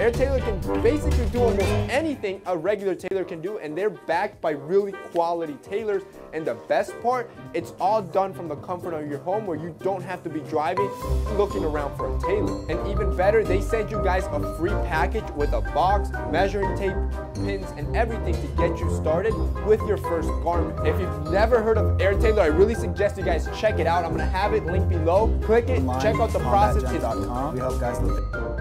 Air Tailor can basically do almost anything a regular tailor can do and they're backed by really quality tailors. And the best part, it's all done from the comfort of your home where you don't have to be driving looking around for a tailor. And even better, they send you guys a free package with a box, measuring tape, pins, and everything to get you started with your first garment. If you've never heard of Air Tailor, I really suggest you guys check it out. I'm gonna have it linked below. Click it, check out the process. We help guys live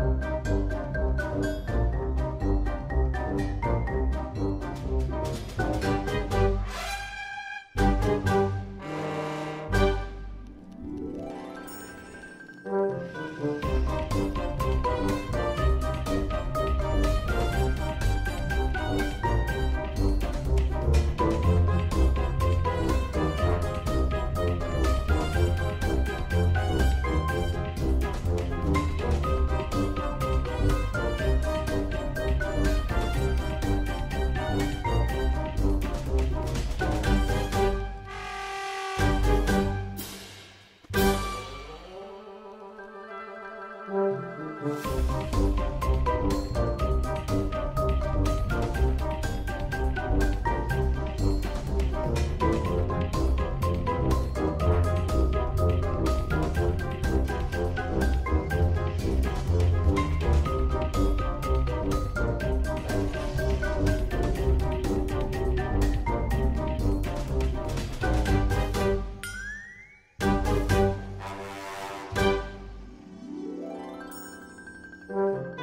Música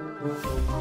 Música